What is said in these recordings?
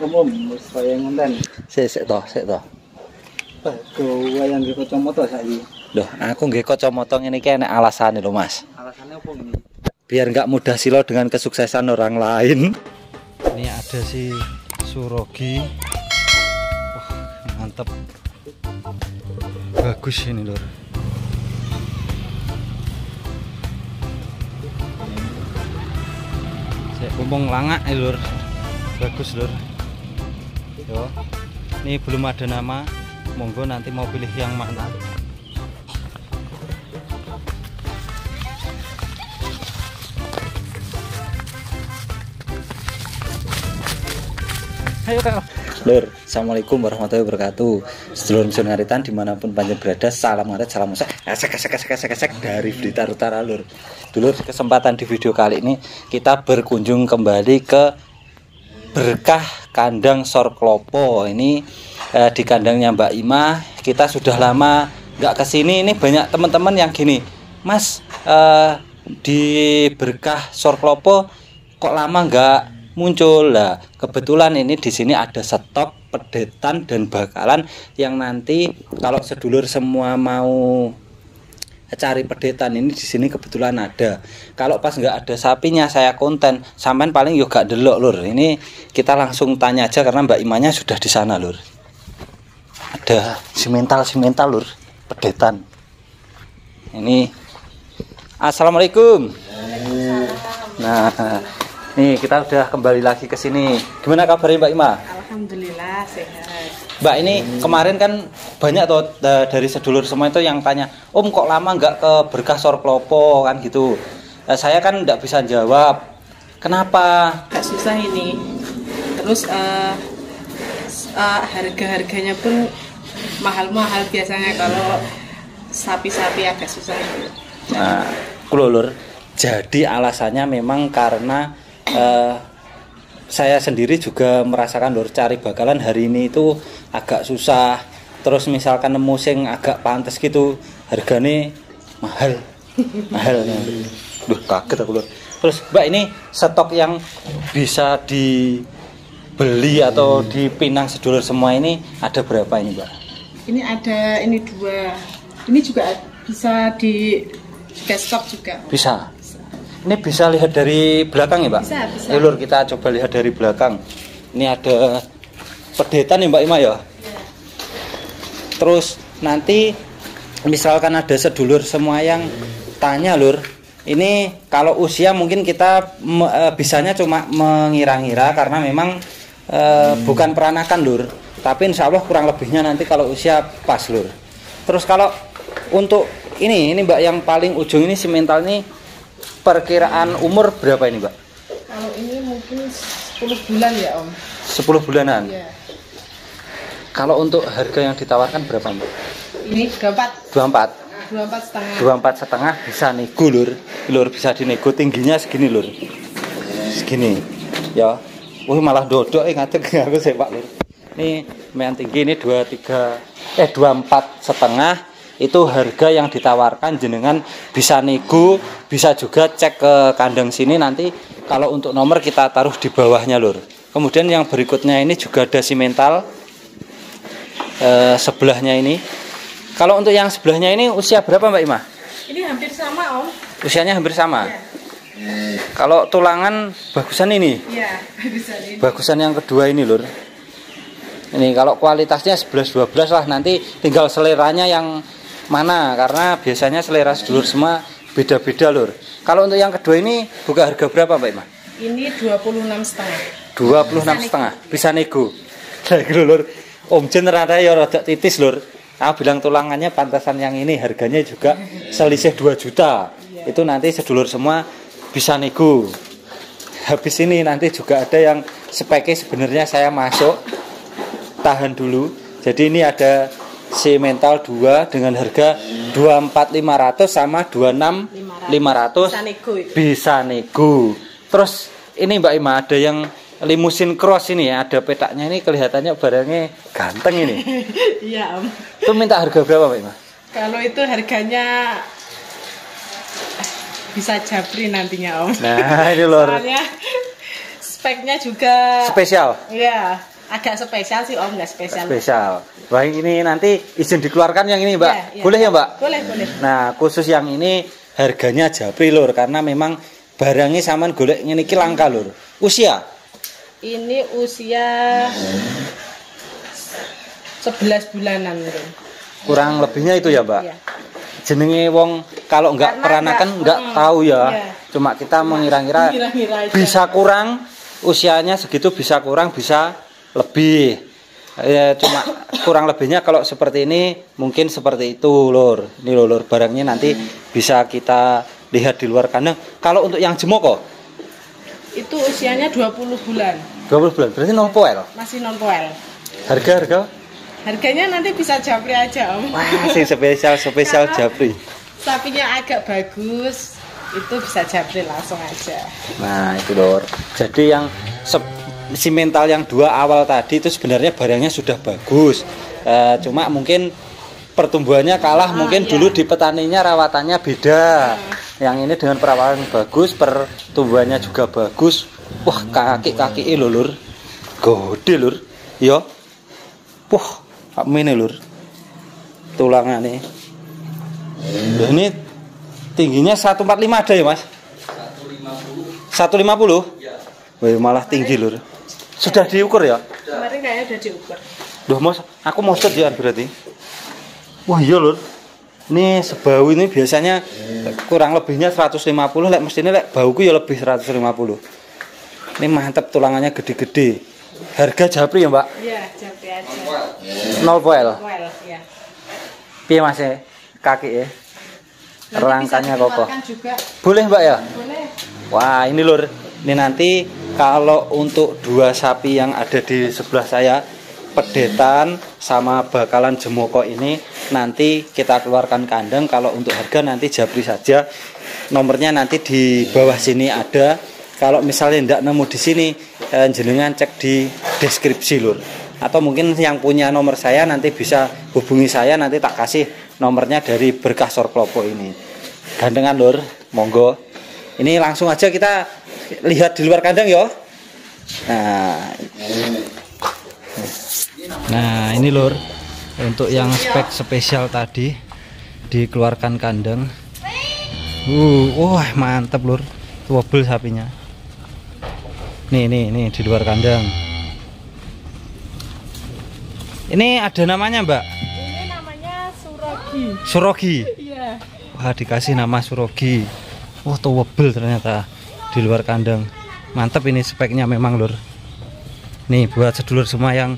umum wis kaya ngenten. Sik sik to, sik to. Wayang di kacamata saiki. Loh, aku nggih kacamata ngene iki enek alasane lho, Mas. Alasannya apa ini? Biar nggak mudah silo dengan kesuksesan orang lain. Ini ada si Surogi. Wah, mantep. Bagus ini, Lur. Saya ngomong langak ya, Lur. Bagus, Lur. Yo. Ini belum ada nama. Monggo nanti mau pilih yang mana. Ayo kak. Lur, assalamualaikum warahmatullahi wabarakatuh. Sedulur misun di mana pun panjang berada, salam ngarit, salam musik, esek esek esek esek esek dari Blitar Utara lur. Dulur, kesempatan di video kali ini kita berkunjung kembali ke berkah kandang Sor Klopo. Ini eh, di kandangnya Mbak Ima. Kita sudah lama nggak ke sini. Ini banyak teman-teman yang gini, Mas eh, di berkah Sor Klopo kok lama nggak muncul lah kebetulan ini di sini ada stok pedetan dan bakalan yang nanti kalau sedulur semua mau cari pedetan ini di sini kebetulan ada kalau pas nggak ada sapinya saya konten sampean paling juga delok lur ini kita langsung tanya aja karena mbak imanya sudah di sana lur ada simental simental lur pedetan ini assalamualaikum nah Nih kita udah kembali lagi ke sini. Gimana kabarnya Mbak Ima? Alhamdulillah sehat. Mbak ini kemarin kan banyak tuh da- dari sedulur semua itu yang tanya, Om kok lama nggak ke berkah Sor Klopo kan gitu. Nah, saya kan nggak bisa jawab. Kenapa? Agak susah ini. Terus s- eh, harga-harganya pun mahal-mahal biasanya kalau sapi-sapi agak susah. Nah, kululur. Jadi alasannya memang karena eh, saya sendiri juga merasakan lur cari bakalan hari ini itu agak susah. Terus misalkan nemu sing agak pantas gitu, harganya mahal. mahal. Duh, kaget aku lur. Terus Mbak ini stok yang bisa dibeli atau dipinang sedulur semua ini ada berapa ini, Mbak? Ini ada ini dua. Ini juga bisa di juga stok juga. Bisa. Ini bisa lihat dari belakang ya, Pak? Bisa, bisa. Lur, kita coba lihat dari belakang. Ini ada pedetan ya, Mbak Ima ya? Terus nanti misalkan ada sedulur semua yang tanya, Lur, ini kalau usia mungkin kita me- eh, bisanya cuma mengira-ngira karena memang eh, bukan peranakan, Lur. Tapi insya Allah kurang lebihnya nanti kalau usia pas, Lur. Terus kalau untuk ini, ini Mbak yang paling ujung ini simental ini perkiraan umur berapa ini, Mbak? Kalau ini mungkin 10 bulan ya Om. 10 bulanan. Iya. Kalau untuk harga yang ditawarkan berapa, Mbak? Ini 24 24. 24 setengah. 24 setengah bisa nego lur lur bisa dinego tingginya segini lur segini ya wih malah dodok eh ngadeg aku sepak lur ini main tinggi ini 23 eh 24 setengah itu harga yang ditawarkan jenengan bisa nego bisa juga cek ke kandang sini nanti kalau untuk nomor kita taruh di bawahnya lur kemudian yang berikutnya ini juga ada simental eh, sebelahnya ini kalau untuk yang sebelahnya ini usia berapa Mbak Ima? Ini hampir sama Om. Usianya hampir sama. Iya. Kalau tulangan bagusan ini, Iya, bisa ini. bagusan yang kedua ini lur. Ini kalau kualitasnya 11 12 lah nanti tinggal seleranya yang mana karena biasanya selera sedulur semua beda-beda lur. Kalau untuk yang kedua ini buka harga berapa Mbak Ima? Ini 26 setengah. 26 setengah bisa nego. Lah gitu lur. Om Jen rada ya rada titis lur. Aku bilang tulangannya pantasan yang ini harganya juga selisih 2 juta. Itu nanti sedulur semua bisa nego. Habis ini nanti juga ada yang speknya sebenarnya saya masuk tahan dulu. Jadi ini ada C mental 2 dengan harga 24500 sama 26500 Bisa nego itu. bisa nego. Terus ini Mbak Ima ada yang limusin cross ini ya, ada petaknya ini kelihatannya barangnya ganteng ini. Iya Om. Itu minta harga berapa Mbak Ima? Kalau itu harganya bisa japri nantinya Om. Nah, ini lor. Soalnya speknya juga spesial Iya, agak spesial sih Om, nggak spesial. spesial Wah ini nanti izin dikeluarkan yang ini mbak Iya, iya. boleh ya mbak Boleh, boleh. nah khusus yang ini harganya japri lur karena memang barangnya saman golek ini iki langka lur usia Ini usia 11 bulanan Lur. kurang lebihnya itu ya mbak Iya. jenenge wong kalau nggak peranakan nggak- nggak mm, tahu ya iya. cuma kita mengira-ngira bisa kurang usianya segitu bisa kurang bisa lebih ya cuma kurang lebihnya kalau seperti ini mungkin seperti itu lur ini lur, lur. barangnya nanti bisa kita lihat di luar kandang kalau untuk yang jemoko Itu usianya 20 bulan, 20 bulan berarti no poel masih non poel. harga harga Harganya nanti bisa japri aja Om. wah sing spesial spesial Karena- japri Sapinya agak bagus, itu bisa japri langsung aja. Nah itu lor. Jadi yang si mental yang dua awal tadi itu sebenarnya barangnya sudah bagus. Eh, cuma mungkin pertumbuhannya kalah. Ah, mungkin iya. dulu di petaninya rawatannya beda. Yang ini dengan perawatan bagus, pertumbuhannya juga bagus. Wah kaki kaki ini lur, gede lur. Yo, wah ini lur. Tulangan nih. ini tingginya 145 ada ya mas? 150? Iya. Wih, malah tinggi lur. Sudah diukur ya? Kemarin kayaknya udah diukur. Duh, Mas, aku mau set ya berarti. Wah, iya lur. Ini sebau ini biasanya kurang lebihnya 150, lek mestinya lek bauku ya lebih 150. Ini mantep tulangannya gede-gede. Harga japri ya, Mbak? Iya, japri aja. Nol poel. Well, ya. Piye Mas ya? Kaki ya? Rangkanya kokoh. juga. Boleh, Mbak ya? Boleh. Wah ini lur, ini nanti kalau untuk dua sapi yang ada di sebelah saya, pedetan sama bakalan jemoko ini nanti kita keluarkan kandang. Kalau untuk harga nanti japri saja, nomornya nanti di bawah sini ada. Kalau misalnya tidak nemu di sini, eh, jenengan cek di deskripsi lur. Atau mungkin yang punya nomor saya nanti bisa hubungi saya nanti tak kasih nomornya dari berkah sorklopo ini. Gandengan lur, monggo. Ini langsung aja kita lihat di luar kandang ya. Nah, nah ini lur untuk yang spek spesial tadi dikeluarkan kandang. Uh, wah mantap lur, wobel sapinya. Nih nih nih di luar kandang. Ini ada namanya mbak, Ini namanya Surogi. Surogi. Iya. Wah dikasih nama Surogi. Wah tuh wobel ternyata di luar kandang. Mantap ini speknya memang lur. Nih buat sedulur semua yang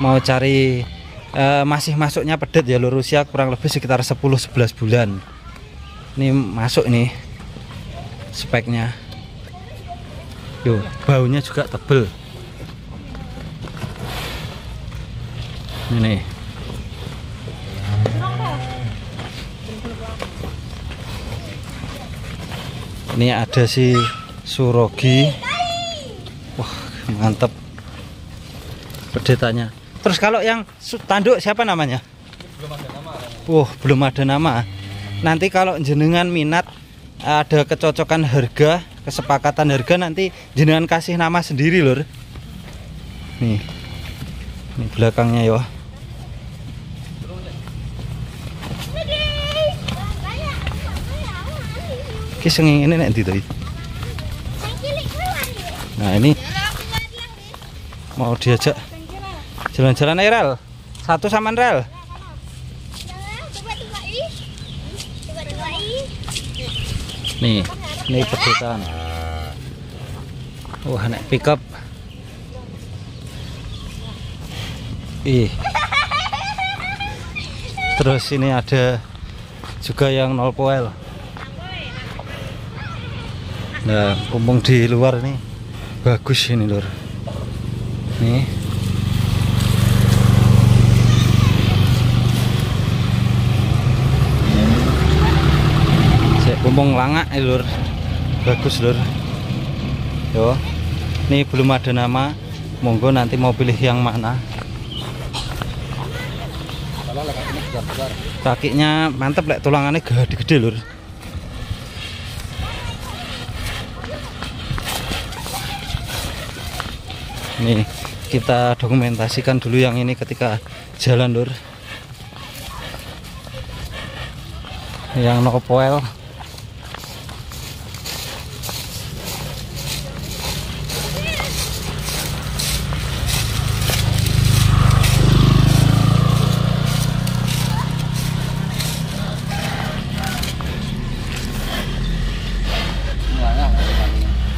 mau cari eh, masih masuknya pedet ya lur usia kurang lebih sekitar 10-11 bulan. Ini masuk nih speknya. Yo baunya juga tebel. Ini. Ini ada si Surogi. Wah, mantap. Pedetannya. Terus kalau yang tanduk siapa namanya? Wah, belum ada nama. Nanti kalau jenengan minat ada kecocokan harga, kesepakatan harga nanti jenengan kasih nama sendiri, Lur. Nih. Ini belakangnya ya. Ki senging ini to iki? Nah, ini mau diajak jalan-jalan aja, rel. Satu sama rel. Nih, ini pedetan. Wah, nek pickup. Ih. Terus ini ada juga yang nol poel. Nah, kumpung di luar nih bagus ini lur. Nih. Saya kumpung langak ini lur. Bagus lur. Yo. Ini belum ada nama. Monggo nanti mau pilih yang mana. Kakinya mantep lek tulangannya gede-gede lur. Nih kita dokumentasikan dulu yang ini ketika jalan lur yang no poel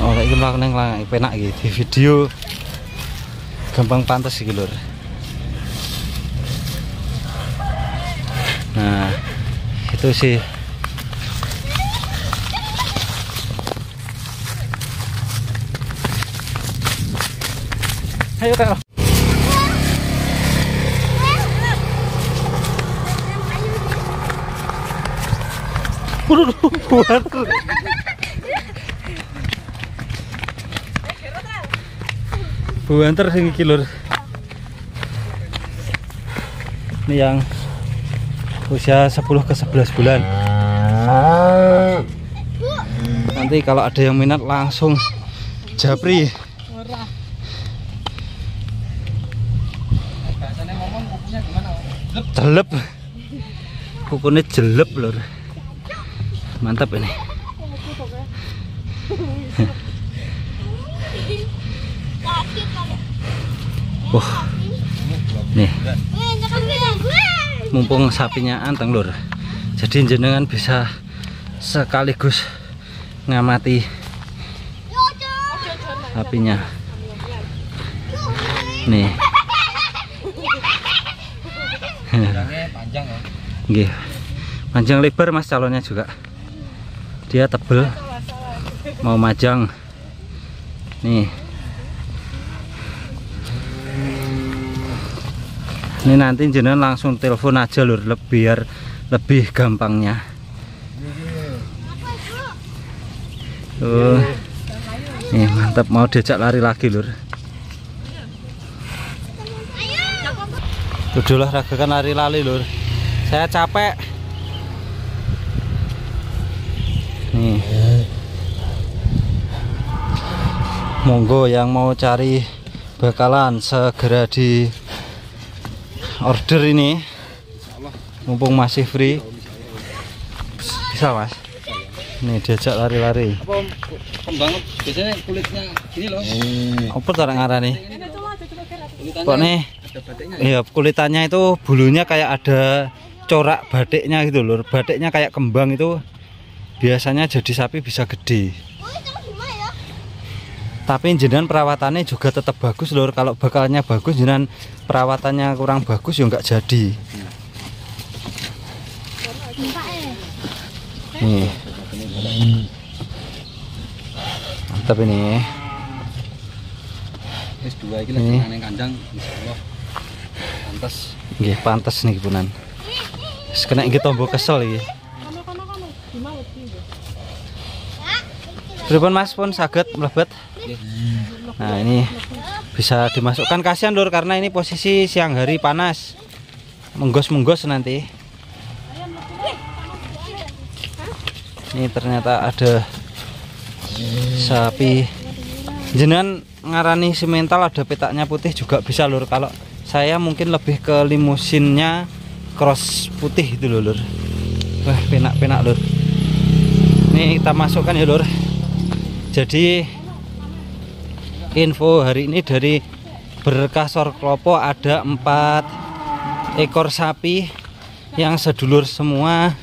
Oh, lagi melakukan yang penak gitu di video gampang pantas sih lur. Nah, itu sih Ayo Tel. Waduh, buat. Buanter sing iki lur. Ini yang usia 10 ke 11 bulan. Nanti kalau ada yang minat langsung japri. Jelep. Kukunya jelep lur. Mantap ini. Wah. Nih, mumpung sapinya anteng lur. Jadi jenengan bisa sekaligus ngamati sapinya. Nih. Panjang ya. Panjang lebar Mas calonnya juga. Dia tebel. Mau majang. Nih. Ini nanti jenengan langsung telepon aja lur, lebih biar lebih gampangnya. Tuh. Nih mantap mau diajak lari lagi lur. Udah olahraga kan lari-lari lur. Saya capek. Nih. Monggo yang mau cari bakalan segera di order ini. Mumpung masih free. Bisa, Mas. Nih diajak lari-lari. Biasanya kulitnya gini loh. Apa cara ngarani? Kulitannya Kok nih? Iya, kulitannya itu bulunya kayak ada corak batiknya gitu lur. Batiknya kayak kembang itu biasanya jadi sapi bisa gede. Tapi jenengan perawatannya juga tetap bagus lur. Kalau bakalnya bagus jenengan perawatannya kurang bagus ya nggak jadi. Nih. Mantap ini. Wis dua iki Ini. lagi nang kandang insyaallah. Pantes. Nggih, pantes nih punan. Wis kena iki tombol kesel iki. Pripun Mas pun saged mlebet. Nah, ini bisa dimasukkan. Kasihan Lur karena ini posisi siang hari panas. Menggos-menggos nanti. Ini ternyata ada sapi. Jenengan ngarani simental ada petaknya putih juga bisa lur. Kalau saya mungkin lebih ke limusinnya cross putih itu lur. Wah penak-penak lur. Ini kita masukkan ya lur. Jadi info hari ini dari berkasor klopo ada empat ekor sapi yang sedulur semua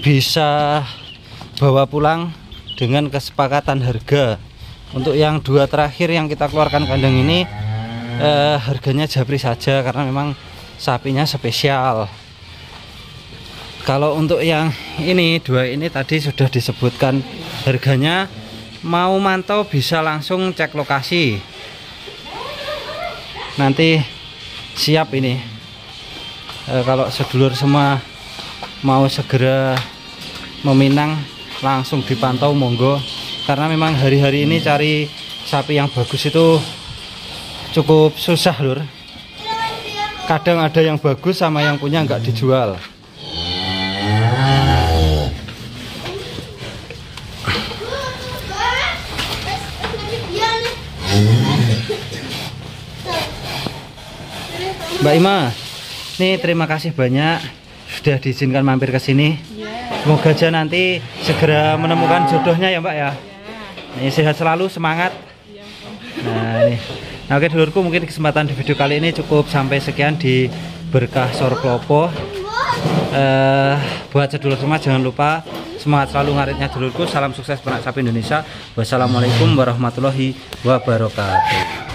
bisa bawa pulang dengan kesepakatan harga. Untuk yang dua terakhir yang kita keluarkan kandang ini eh, harganya japri saja karena memang sapinya spesial. Kalau untuk yang ini dua ini tadi sudah disebutkan harganya mau mantau bisa langsung cek lokasi. Nanti siap ini. Eh, kalau sedulur semua mau segera meminang langsung dipantau monggo. Karena memang hari-hari ini cari sapi yang bagus itu cukup susah lur. Kadang ada yang bagus sama yang punya nggak dijual Mbak Ima, nih terima kasih banyak sudah diizinkan mampir ke sini. Semoga aja nanti segera menemukan jodohnya ya Mbak ya. Nih sehat selalu, semangat. Nah ini. Nah oke dulurku mungkin kesempatan di video kali ini cukup sampai sekian di berkah Sor Klopo. Eh, buat sedulur semua jangan lupa semangat selalu ngaritnya dulurku. Salam sukses penak sapi Indonesia. Wassalamualaikum warahmatullahi wabarakatuh.